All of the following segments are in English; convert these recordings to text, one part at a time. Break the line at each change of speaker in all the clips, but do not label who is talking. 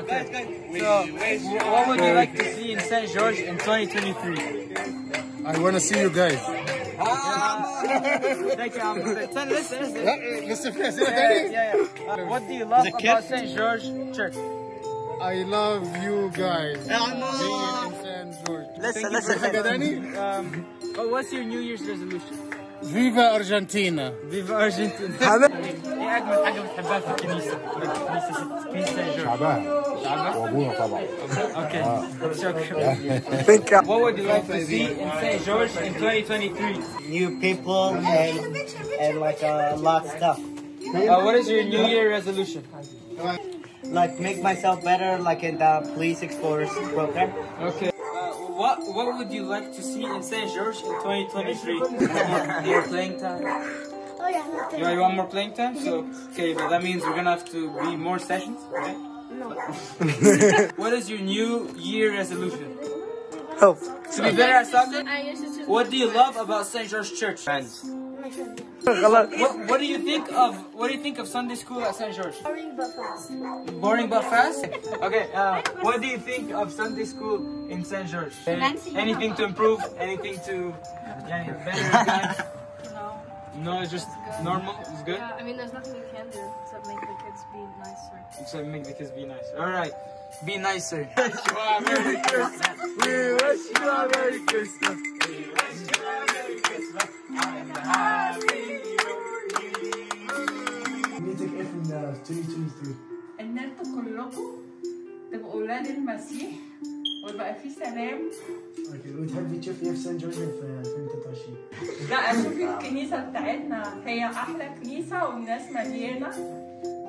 Okay. So, what would you like to see in St. George in 2023?
I want to see you guys.
Thank you. Um, listen, listen, listen.
Mr. President,
Yeah, yeah, yeah. Uh, what do you love about St. George Church?
I love you guys. Being in San George.
Listen,
Thank you for حاجة تاني.
Um, oh, what's your New Year's resolution?
Viva Argentina.
فيفا أرجنتين. ايه أجمل حاجة بتحبها في الكنيسة؟ كنيسة كنيسة سان جورج.
شعبها
شعبها؟
وابونا طبعا
Okay. شكرا. What would you like to see in St. George in 2023?
new people and and like a lot of stuff.
Uh, what is your New Year resolution?
Like make myself better, like in the police explorers program.
Okay. Uh, what What would you like to see in St. George in 2023? more, more playing time.
Oh yeah, nothing.
You, you want more playing time? So okay, but that means we're gonna have to be more sessions, right?
No.
What is your New Year resolution?
Help.
To be better at soccer.
I guess it's just
What do you love about St. George Church? Friends. What, what do you think of What do you think of Sunday school at St. George?
Boring but fast.
Boring but fast. Okay. Uh, what do you think of Sunday school in St. George? Anything to improve? Anything to yeah, better your life?
No.
No, it's just normal. It's good.
Yeah, I mean, there's nothing you can do except make the kids be nicer.
Except make the kids be nice. All right. Be nicer. Merry Christmas. We wish you a Merry Christmas. We wish you a Merry Christmas and a Happy
نيتك ايه في 2023
ان انتوا كلكم تبقوا اولاد المسيح ويبقى في سلام
اوكي وتحبي تشوفي ايه في سان جورج في 2023
لا اشوف الكنيسه بتاعتنا هي احلى كنيسه والناس مليانه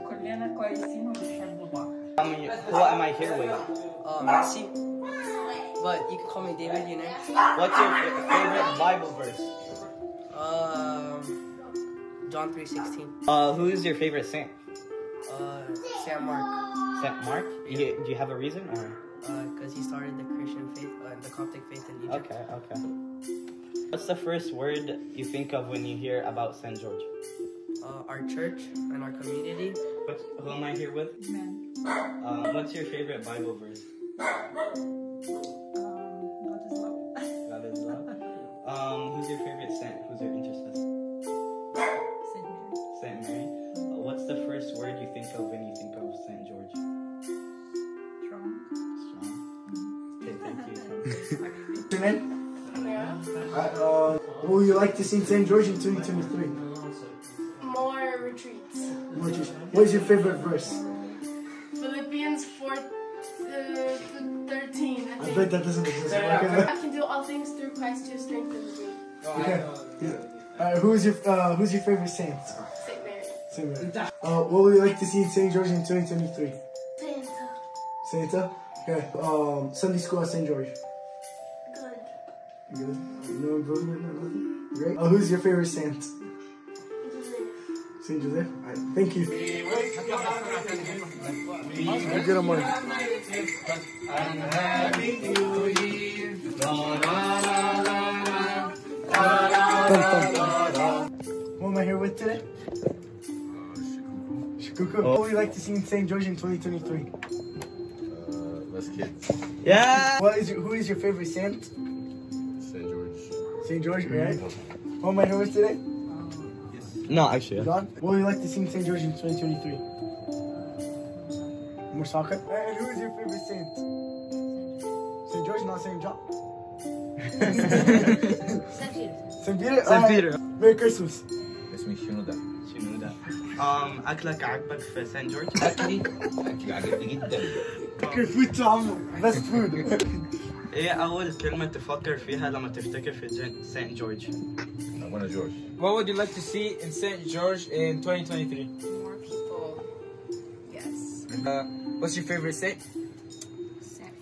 كلنا كويسين وبنحب بعض
Who am I here with?
Uh, Messi. But you can call me David, you know.
What's your fa- favorite Bible verse?
Um, John 3.16.
Uh, who is your favorite saint?
Uh, Sam Mark.
Saint Mark? You, do you have a reason or?
Because he started the Christian faith, uh, the Coptic faith in Egypt.
Okay, okay. What's the first word you think of when you hear about St. George?
Uh, our church and our community.
What, who am I here with? Um, what's your favorite Bible verse? Your
name? Uh, uh, what would you like to see in St. George in 2023?
More retreats.
What is, what is your favorite verse?
Philippians 4 uh, 13. I
I bet that doesn't exist.
I can do all things through Christ who strengthens me.
okay. Yeah. Uh, who's your uh, Who's your favorite saint?
Saint Mary.
Saint Mary. Uh, what would you like to see in St. George in 2023?
Santa.
Santa. Okay. Um, Sunday school at St. George.
Good.
No improvement. No nothing. Great. Uh, who's your favorite saint? Saint Joseph. Alright, thank you. Good on morning. Who am I here with today? Shikuku. What would you like to see in St. George in 2023?
Let's kids.
Yeah!
What is your, who is your favorite saint?
St. George.
St. George, right? Who am I here with today?
No, actually.
John. What would you like to see in St. George in 2023? More soccer. And who is your favorite saint? St. George, not St. John. St. Peter.
St. Peter.
Merry Christmas.
اسمي شنو ده؟
شنو ده؟ Um, أكلك عجبك في سان جورج؟
أكلي أكلي عجبني جدا
Okay, food to عمو. Best food.
إيه أول كلمة تفكر فيها لما تفتكر في جن- سان جورج؟
أنا جورج
What would you like to see in St. George in 2023?
More people. Yes.
Uh, what's your favorite saint?
Saint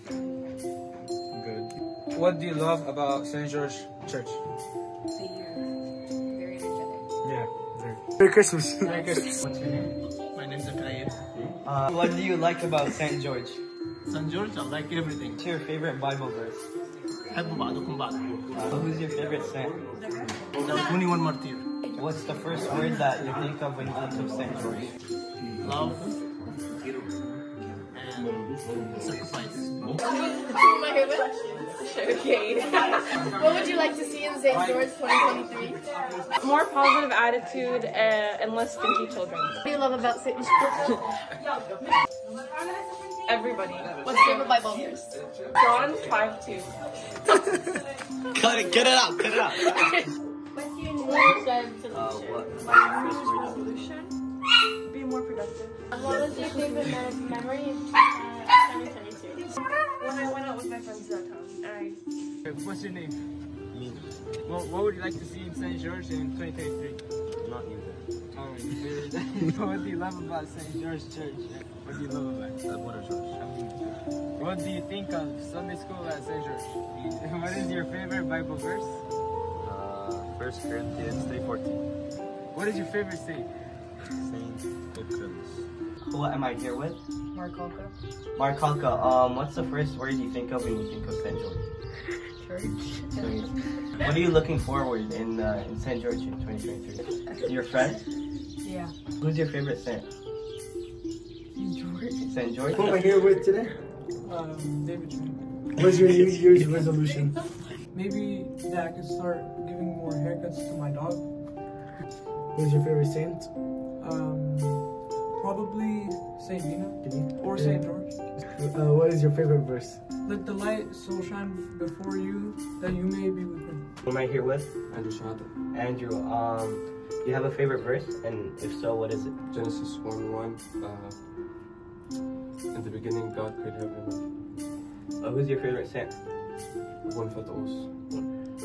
Good. What do you love about St. George Church?
They are very energetic.
Yeah.
Merry Christmas.
Merry Christmas.
My name's Zakaria.
Uh, what do you like about St. George?
San George, I like everything.
What's your favorite Bible verse? Uh, who's your favorite saint?
The 21 Martyr.
What's the first word that you think of when you think of St. George?
Love and sacrifice.
What would you like to see in St. George 2023?
More positive attitude uh, and less stinky children.
What do you love about St. George?
Everybody.
What's your favorite Bible verse?
John 5 2.
Cut it, get it out, cut it out.
What's your New Year's resolution?
Uh, what?
My New Year's resolution? Be more productive.
What was your favorite me- memory of uh, 2022?
When I went out with my friends that time. I
What's your name? What, what would you like to see in St. George in 2023?
Not you
Oh, what do you love about St. George Church? What do you love about it?
What are yours?
What do you think of Sunday school at St. George? What is your favorite Bible verse?
Uh, First Corinthians 3.14.
What is your favorite saint?
Saint Nicholas.
Who am I here with?
Mark Holka.
Mark Halka. Um, what's the first word you think of when you think of St. George?
Church.
What are you looking forward in uh, in St. George in 2023? Your friend?
Yeah.
Who's your favorite saint?
George.
St. George?
Who am I here with today?
Um, David
What's your New Year's resolution?
Maybe that I could start giving more haircuts to my dog.
Who's your favorite saint?
Um, probably Saint Nina or
Yeah.
Saint George.
Uh, what is your favorite verse?
Let the light so shine before you that you may be with him.
Who am I here with?
Andrew Shahada.
Andrew. Um, do you have a favorite verse? And if so, what is it?
Genesis 1 1. Uh, in the beginning, God created heaven and earth.
Uh, who's your favorite saint?
One Fatos.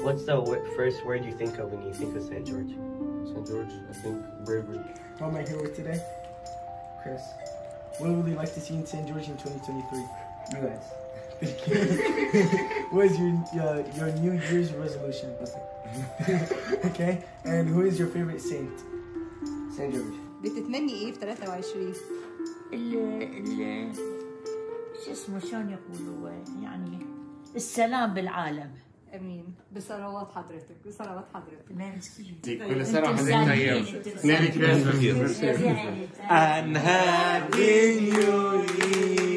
What's the w- first word you think of when you think of St. George?
St. George, I think bravery.
Who am I here with today? Chris. What would you like to see in St. George in 2023?
You guys.
what is your uh, your New Year's resolution? okay. And who is your favorite saint?
St. George.
بتتمني ايه في 23
ال ال شو اسمه شلون يقولوا يعني السلام بالعالم
أمين. بثروات حضرتك بثروات حضرتك.
كل سنة وحضرتك طيب. ميري
كريسماس
And happy New Year